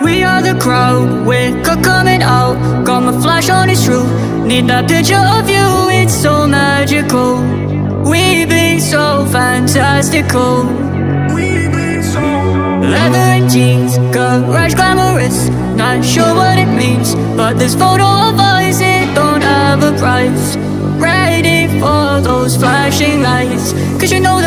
We are the crowd, we're coming out. Got my flash on, it's true. Need that picture of you, it's so magical. We've been so fantastical. We be so Leather and jeans, garage glamorous. Not sure what it means But this photo of us, it don't have a price. Ready for those flashing lights. Cause you know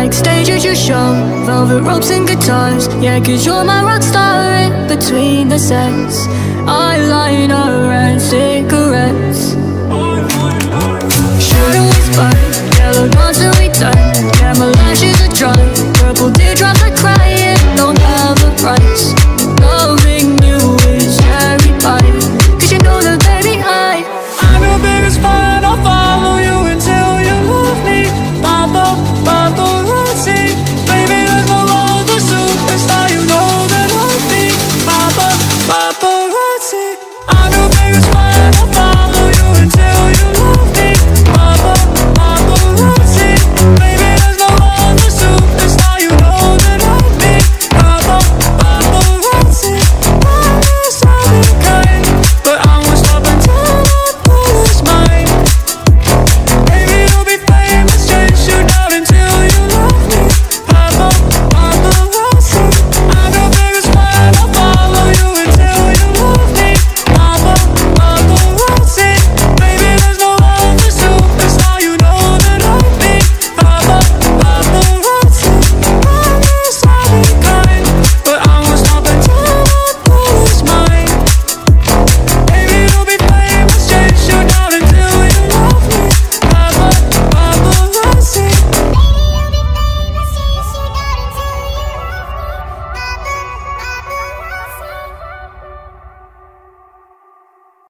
boy, backstage at your show Velvet ropes and guitars, yeah cause you're my rock star In between the sets, eyeliner and cigarettes